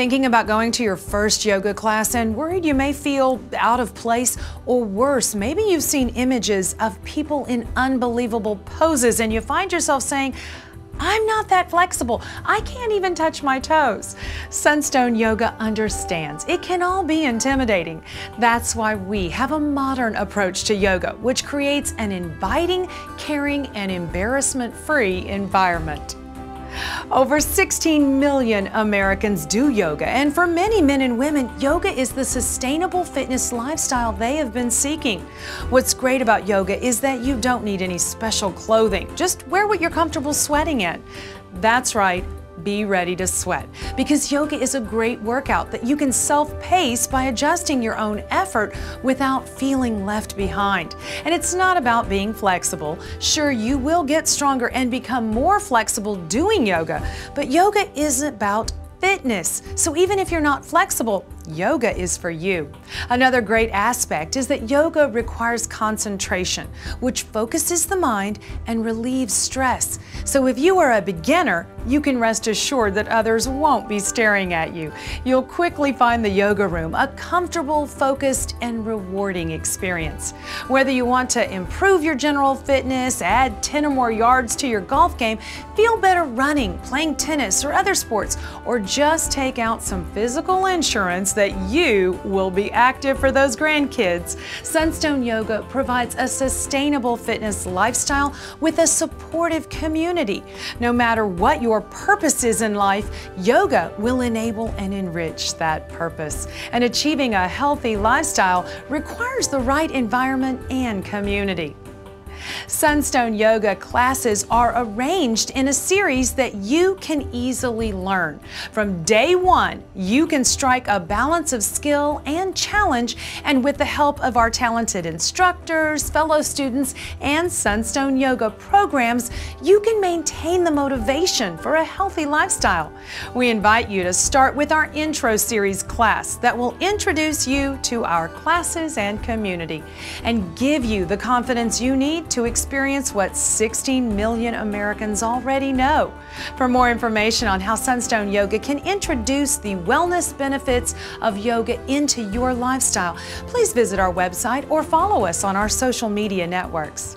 Thinking about going to your first yoga class and worried you may feel out of place or worse, maybe you've seen images of people in unbelievable poses and you find yourself saying, I'm not that flexible. I can't even touch my toes. Sunstone Yoga understands it can all be intimidating. That's why we have a modern approach to yoga, which creates an inviting, caring, and embarrassment free environment. Over 16 million Americans do yoga, and for many men and women, yoga is the sustainable fitness lifestyle they have been seeking. What's great about yoga is that you don't need any special clothing. Just wear what you're comfortable sweating in. That's right, be ready to sweat because yoga is a great workout that you can self-pace by adjusting your own effort without feeling left behind. And it's not about being flexible. Sure, you will get stronger and become more flexible doing yoga, but yoga is about fitness. So even if you're not flexible, yoga is for you. Another great aspect is that yoga requires concentration, which focuses the mind and relieves stress. So if you are a beginner, you can rest assured that others won't be staring at you. You'll quickly find the yoga room a comfortable, focused, and rewarding experience. Whether you want to improve your general fitness, add 10 or more yards to your golf game, feel better running, playing tennis, or other sports, or just take out some physical insurance that you will be active for those grandkids. Sunstone Yoga provides a sustainable fitness lifestyle with a supportive community. No matter what your purpose is in life, yoga will enable and enrich that purpose. And achieving a healthy lifestyle requires the right environment and community. Sunstone Yoga classes are arranged in a series that you can easily learn. From day one, you can strike a balance of skill and challenge, and with the help of our talented instructors, fellow students, and Sunstone Yoga programs, you can maintain the motivation for a healthy lifestyle. We invite you to start with our Intro Series class that will introduce you to our classes and community and give you the confidence you need to experience what 16 million Americans already know. For more information on how Sunstone Yoga can introduce the wellness benefits of yoga into your lifestyle, please visit our website or follow us on our social media networks.